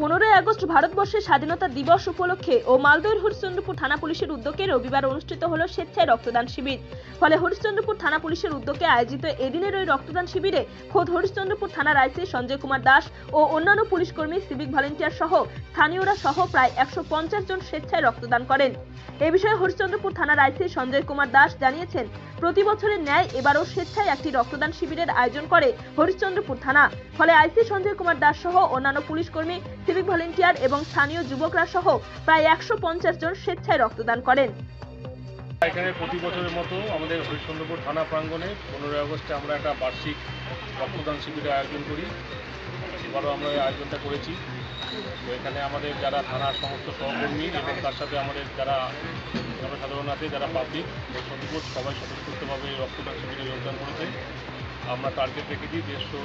পনেরোই আগস্ট ভারতবর্ষের স্বাধীনতা দিবস উপলক্ষে ও মালদহের হরিশ্চন্দ্রপুর থানা পুলিশের উদ্যোগে রবিবার অনুষ্ঠিত হলো স্বেচ্ছায় রক্তদান শিবির। ফলে হরিশ্চন্দ্রপুর থানা পুলিশের উদ্যোগে আয়োজিত এদিনের ওই রক্তদান শিবিরে খোদ হরিশ্চন্দ্রপুর থানার আইসি সঞ্জয় কুমার দাস ও অন্যান্য পুলিশ কর্মী সিভিক ভলেন্টিয়ার সহ স্থানীয়রা সহ প্রায় একশো পঞ্চাশ জন স্বেচ্ছায় রক্তদান করেন। এ বিষয়ে হরিশ্চন্দ্রপুর থানার আইসি সঞ্জয় কুমার দাস জানিয়েছেন, প্রতি বছরের ন্যায় এবারও স্বেচ্ছায় একটি রক্তদান শিবিরের আয়োজন করে হরিশ্চন্দ্রপুর থানা। ফলে আইসি সঞ্জয় কুমার দাস সহ অন্যান্য পুলিশ কর্মী সিভিক ভলেন্টিয়ার এবং স্থানীয় যুবকরা সহ প্রায় একশো পঞ্চাশ জন স্বেচ্ছায় রক্তদান করেন। এখানে প্রতি বছরের মতো আমাদের হরিশ্চন্দ্রপুর থানা প্রাঙ্গণে পনেরোই আগস্টে আমরা একটা বার্ষিক রক্তদান শিবিরের আয়োজন করি। এবারও আমরা এই আয়োজনটা করেছি। তো এখানে আমাদের যারা থানার সমস্ত সহকর্মী এবং তার সাথে আমাদের যারা জনসাধারণ আছে, যারা পাবলিক হরিশ্চন্দ্রপুর সবাই স্বতঃস্ফূর্তভাবে এই রক্তদান শিবিরে যোগদান করেছে। আমরা টার্গেট রেখেছি দেড়শো